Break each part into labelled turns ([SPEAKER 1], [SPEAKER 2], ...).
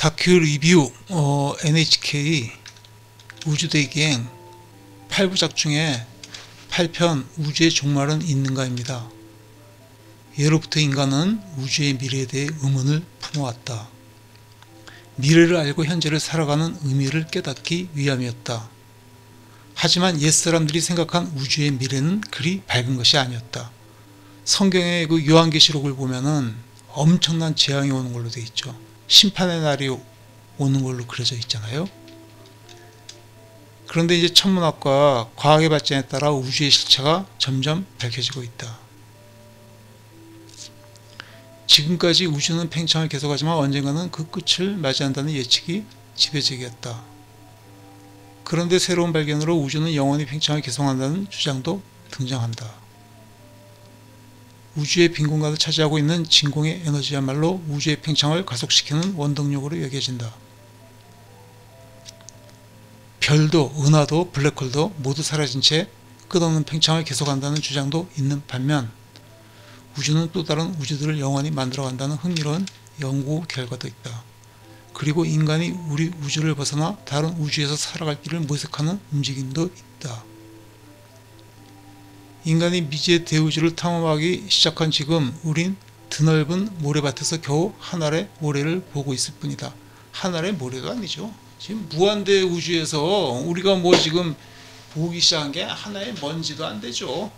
[SPEAKER 1] 다큐 리뷰 어, NHK 우주대기행 8부작 중에 8편 우주의 종말은 있는가입니다. 예로부터 인간은 우주의 미래에 대해 의문을 품어왔다. 미래를 알고 현재를 살아가는 의미를 깨닫기 위함이었다. 하지만 옛사람들이 생각한 우주의 미래는 그리 밝은 것이 아니었다. 성경의 그 요한계시록을 보면은 엄청난 재앙이 오는 걸로 되어 있죠. 심판의 날이 오는 걸로 그려져 있잖아요. 그런데 이제 천문학과 과학의 발전에 따라 우주의 실체가 점점 밝혀지고 있다. 지금까지 우주는 팽창을 계속하지만 언젠가는 그 끝을 맞이한다는 예측이 지배적이었다. 그런데 새로운 발견으로 우주는 영원히 팽창을 계속한다는 주장도 등장한다. 우주의 빈 공간을 차지하고 있는 진공의 에너지야말로 우주의 팽창을 가속시키는 원동력으로 여겨진다. 별도, 은하도, 블랙홀도 모두 사라진 채 끝없는 팽창을 계속한다는 주장도 있는 반면 우주는 또 다른 우주들을 영원히 만들어간다는 흥미로운 연구 결과도 있다. 그리고 인간이 우리 우주를 벗어나 다른 우주에서 살아갈 길을 모색하는 움직임도 있다. 인간이 미지의 대우주를 탐험하기 시작한 지금 우린 드넓은 모래밭에서 겨우 하늘의 모래를 보고 있을 뿐이다. 하늘의 모래가 아니죠. 지금 무한대 우주에서 우리가 뭐 지금 보기 시작한 게 하나의 먼지도 안 되죠.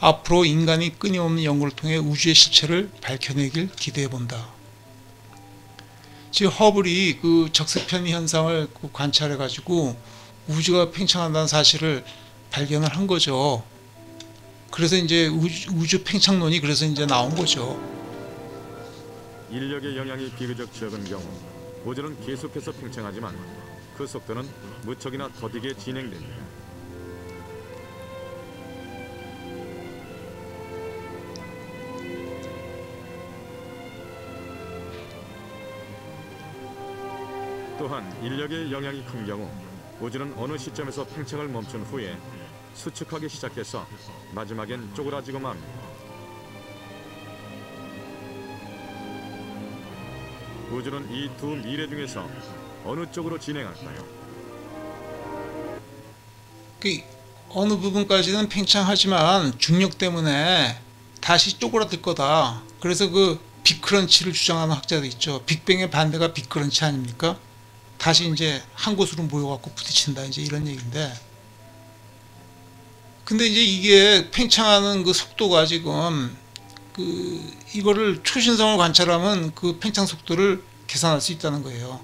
[SPEAKER 1] 앞으로 인간이 끊임없는 연구를 통해 우주의 실체를 밝혀내길 기대해 본다. 지금 허블이 그 적색편의 현상을 관찰해 가지고 우주가 팽창한다는 사실을 발견을 한 거죠. 그래서 이제 우주, 우주 팽창론이 그래서 이제 나온 거죠.
[SPEAKER 2] 인력의 영향이 비교적 적은 경우 우주는 계속해서 팽창하지만 그 속도는 무척이나 더디게 진행됩니다. 또한 인력의 영향이 큰 경우 우주는 어느 시점에서 팽창을 멈춘 후에 수축하기 시작해서 마지막엔 쪼그라지고 맙니다. 우주는 이 두 미래 중에서 어느 쪽으로 진행할까요?
[SPEAKER 1] 그 어느 부분까지는 팽창하지만 중력 때문에 다시 쪼그라들 거다. 그래서 그 빅크런치를 주장하는 학자도 있죠. 빅뱅의 반대가 빅크런치 아닙니까? 다시 이제 한 곳으로 모여갖고 부딪힌다 이제 이런 얘기인데 근데 이제 이게 팽창하는 그 속도가 지금 그 이거를 초신성을 관찰하면 그 팽창 속도를 계산할 수 있다는 거예요.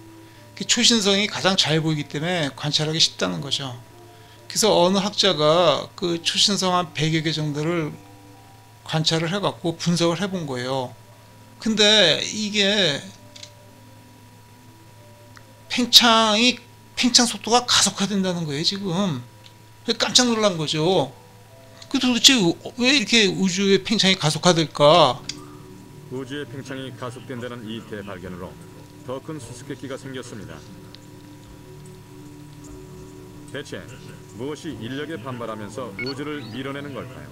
[SPEAKER 1] 그 초신성이 가장 잘 보이기 때문에 관찰하기 쉽다는 거죠. 그래서 어느 학자가 그 초신성 한 100여 개 정도를 관찰을 해갖고 분석을 해본 거예요. 근데 이게 팽창이 팽창 속도가 가속화된다는 거예요 지금 깜짝 놀란 거죠 그 도대체 왜 이렇게 우주의 팽창이 가속화될까
[SPEAKER 2] 우주의 팽창이 가속된다는 이 대발견으로 더 큰 수수께끼가 생겼습니다. 대체 무엇이 인력에 반발하면서 우주를 밀어내는 걸까요?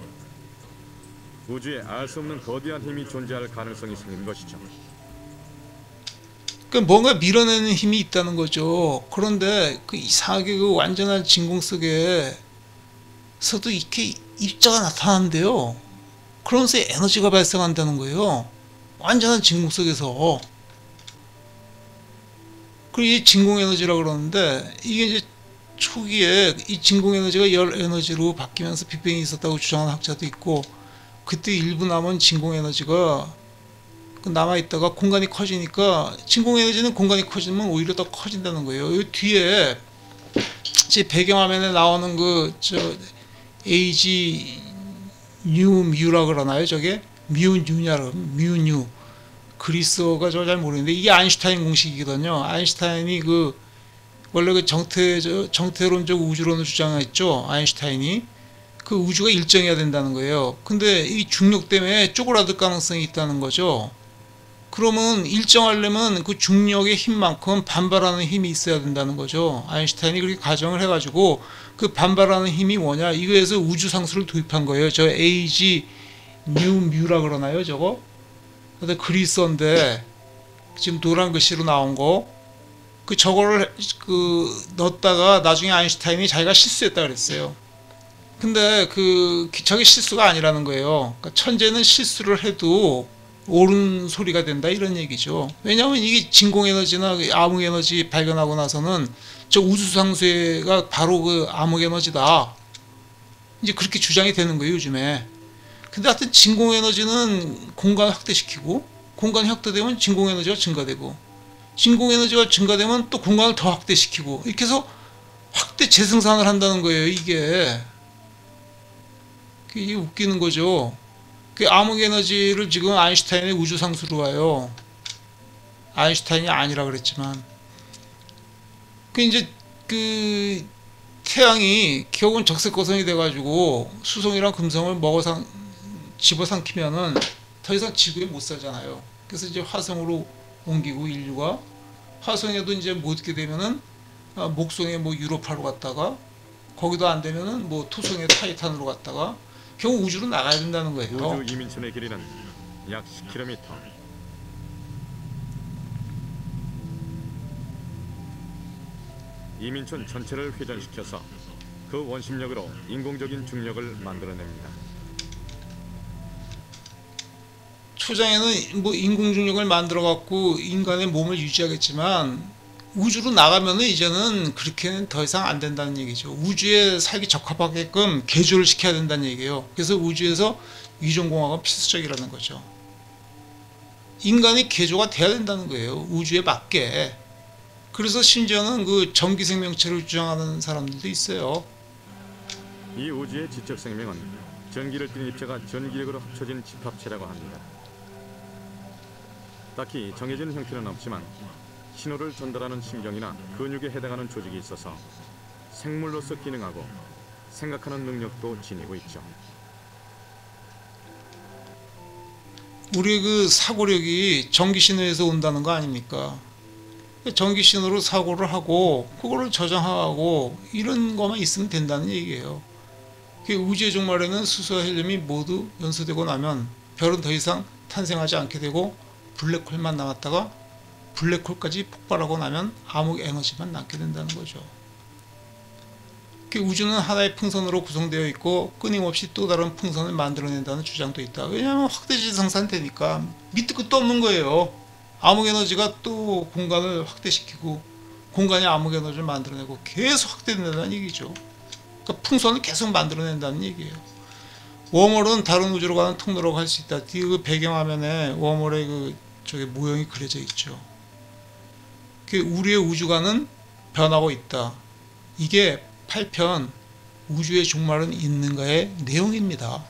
[SPEAKER 2] 우주에 알 수 없는 거대한 힘이 존재할 가능성이 생긴 것이죠.
[SPEAKER 1] 그 뭔가 밀어내는 힘이 있다는 거죠. 그런데 그 이상하게 그 완전한 진공 속에서도 이렇게 입자가 나타나는데요. 그러면서 에너지가 발생한다는 거예요. 완전한 진공 속에서. 그리고 이 진공 에너지라고 그러는데 이게 이제 초기에 이 진공 에너지가 열 에너지로 바뀌면서 빅뱅이 있었다고 주장하는 학자도 있고 그때 일부 남은 진공 에너지가 그 남아 있다가 공간이 커지니까 진공 에너지는 공간이 커지면 오히려 더 커진다는 거예요. 이 뒤에 제 배경화면에 나오는 그 저 AG 뉴 뮤라 그러나요? 저게 뮤 뉴냐로 뮤 뉴. 그리스어가 저 잘 모르는데 이게 아인슈타인 공식이거든요. 아인슈타인이 그 원래 그 정태 정태론적 우주론을 주장했죠. 아인슈타인이 그 우주가 일정해야 된다는 거예요. 근데 이 중력 때문에 쪼그라들 가능성이 있다는 거죠. 그러면 일정하려면 그 중력의 힘만큼 반발하는 힘이 있어야 된다는 거죠. 아인슈타인이 그렇게 가정을 해가지고 그 반발하는 힘이 뭐냐 이거에서 우주 상수를 도입한 거예요. 저 AG 뉴 뮤라 그러나요, 저거? 근데 그리스어인데 지금 노란 글씨로 나온 거, 그 저거를 그 넣었다가 나중에 아인슈타인이 자기가 실수했다 그랬어요. 근데 그 저게 실수가 아니라는 거예요. 그러니까 천재는 실수를 해도 옳은 소리가 된다 이런 얘기죠. 왜냐하면 이게 진공 에너지나 그 암흑 에너지 발견하고 나서는 저 우주상수가 바로 그 암흑 에너지다. 이제 그렇게 주장이 되는 거예요 요즘에. 근데 하여튼 진공 에너지는 공간을 확대시키고 공간이 확대되면 진공 에너지가 증가되고 진공 에너지가 증가되면 또 공간을 더 확대시키고 이렇게 해서 확대 재생산을 한다는 거예요 이게. 이게 웃기는 거죠. 그 암흑 에너지를 지금 아인슈타인의 우주 상수로 와요. 아인슈타인이 아니라 그랬지만 그 이제 그 태양이 결국은 적색 거성이 돼가지고 수송이랑 금성을 먹어 상 집어 삼키면은 더 이상 지구에 못 살잖아요. 그래서 이제 화성으로 옮기고 인류가 화성에도 이제 못 있게 되면은 아, 목성에 뭐 유로파로 갔다가 거기도 안 되면은 뭐 토성의 타이탄으로 갔다가 결국 우주로 나가야 된다는 거예요.
[SPEAKER 2] 우주 이민선의 길이는 약 10km. 이민촌 전체를 회전시켜서 그 원심력으로 인공적인 중력을 만들어냅니다.
[SPEAKER 1] 초장에는 뭐 인공중력을 만들어 갖고 인간의 몸을 유지하겠지만 우주로 나가면은 이제는 그렇게는 더 이상 안 된다는 얘기죠. 우주에 살기 적합하게끔 개조를 시켜야 된다는 얘기예요. 그래서 우주에서 위존공학은 필수적이라는 거죠. 인간이 개조가 돼야 된다는 거예요. 우주에 맞게. 그래서 심지어는 그 전기 생명체를 주장하는 사람들도 있어요.
[SPEAKER 2] 이 우주의 지적 생명은 전기를 띤 입체가 전기력으로 합쳐진 집합체라고 합니다. 딱히 정해진 형태는 없지만 신호를 전달하는 신경이나 근육에 해당하는 조직이 있어서 생물로서 기능하고 생각하는 능력도 지니고 있죠.
[SPEAKER 1] 우리 그 사고력이 전기 신호에서 온다는 거 아닙니까? 전기 신호로 사고를 하고 그거를 저장하고 이런 것만 있으면 된다는 얘기예요. 그 우주의 종말에는 수소와 헬륨이 모두 연소되고 나면 별은 더 이상 탄생하지 않게 되고 블랙홀만 남았다가 블랙홀까지 폭발하고 나면 암흑 에너지만 남게 된다는 거죠. 그 우주는 하나의 풍선으로 구성되어 있고 끊임없이 또 다른 풍선을 만들어낸다는 주장도 있다. 왜냐하면 확대지 생산되니까 밑도 끝도 없는 거예요. 암흑 에너지가 또 공간을 확대시키고 공간이 암흑 에너지를 만들어내고 계속 확대된다는 얘기죠. 그러니까 풍선을 계속 만들어낸다는 얘기예요. 웜홀은 다른 우주로 가는 통로라고 할 수 있다. 그 배경화면에 웜홀의 그 저기 모형이 그려져 있죠. 그 우리의 우주관은 변하고 있다. 이게 8편 우주의 종말은 있는가의 내용입니다.